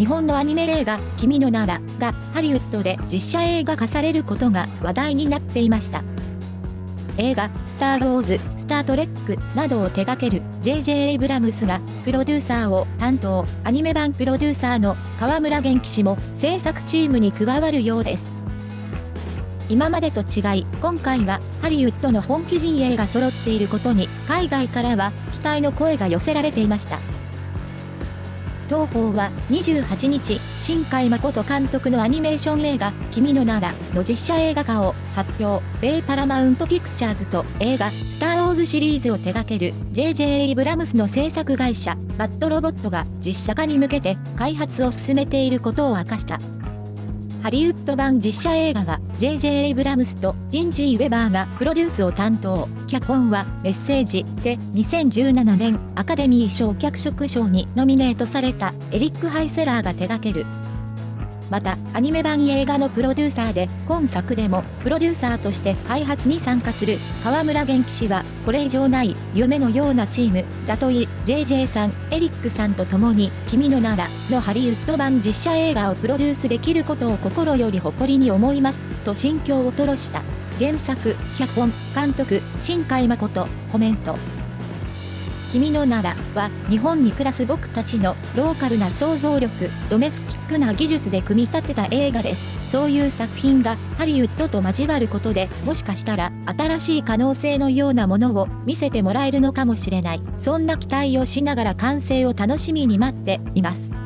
日本のアニメ映画、君の名はがハリウッドで実写映画化されることが話題になっていました。映画、スター・ウォーズ、スター・トレックなどを手掛ける J.J. エイブラムスがプロデューサーを担当、アニメ版プロデューサーの河村元気氏も制作チームに加わるようです。今までと違い、今回はハリウッドの本気陣営が揃っていることに、海外からは期待の声が寄せられていました。東宝は28日、新海誠監督のアニメーション映画、君の名らの実写映画化を発表。米パラマウントピクチャーズと映画、スター・ウォーズシリーズを手掛ける J.J. エイブラムスの制作会社、バッドロボットが実写化に向けて開発を進めていることを明かした。ハリウッド版実写映画は J.J. エイブラムスとリンジー・ウェバーがプロデュースを担当。脚本はメッセージで2017年アカデミー賞脚色賞にノミネートされたエリック・ハイセラーが手掛ける。また、アニメ版映画のプロデューサーで、今作でも、プロデューサーとして開発に参加する、河村元気氏は、これ以上ない、夢のようなチーム、だとい、JJ さん、エリックさんと共に、君の名ら、のハリウッド版実写映画をプロデュースできることを心より誇りに思います、と心境を吐露した。原作、脚本、監督、新海誠、コメント。君のならは日本に暮らす僕たちのローカルな想像力、ドメスティックな技術で組み立てた映画です。そういう作品がハリウッドと交わることでもしかしたら新しい可能性のようなものを見せてもらえるのかもしれない。そんな期待をしながら完成を楽しみに待っています。